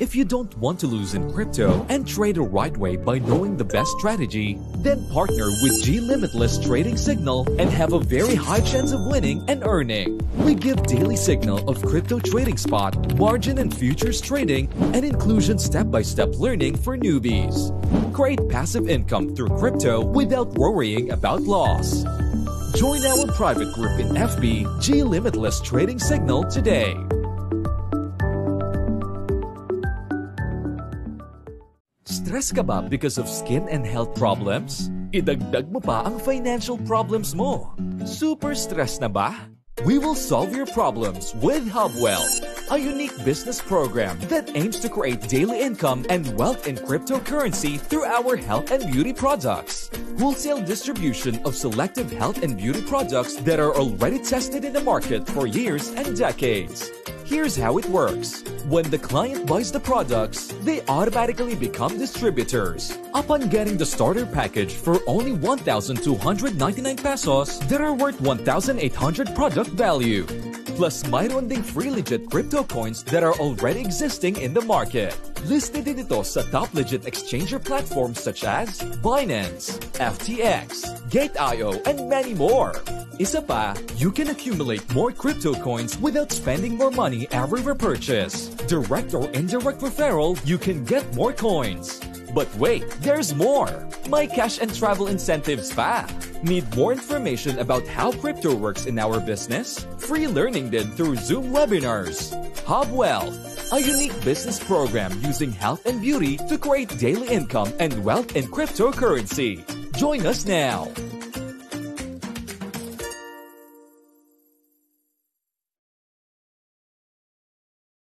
If you don't want to lose in crypto and trade the right way by knowing the best strategy, then partner with G Limitless Trading Signal and have a very high chance of winning and earning. We give daily signal of crypto trading spot, margin and futures trading, and inclusion step-by-step learning for newbies. Create passive income through crypto without worrying about loss. Join our private group in FB G Limitless Trading Signal today. Stress ka ba because of skin and health problems? Idagdag mo pa ang financial problems mo. Super stress na ba? We will solve your problems with Habwealth, a unique business program that aims to create daily income and wealth in cryptocurrency through our health and beauty products. Wholesale distribution of selective health and beauty products that are already tested in the market for years and decades. Here's how it works. When the client buys the products, they automatically become distributors. Upon getting the starter package for only 1,299 pesos, that are worth 1,800 product value. Plus, mayroon free legit crypto coins that are already existing in the market. Listed din ito sa top legit exchanger platforms such as Binance, FTX, Gate.io, and many more. Isa pa, you can accumulate more crypto coins without spending more money every repurchase. Direct or indirect referral, you can get more coins. But wait, there's more! My cash and travel incentives pa! Need more information about how crypto works in our business? Free learning din through Zoom webinars. Habwealth, a unique business program using health and beauty to create daily income and wealth in cryptocurrency. Join us now!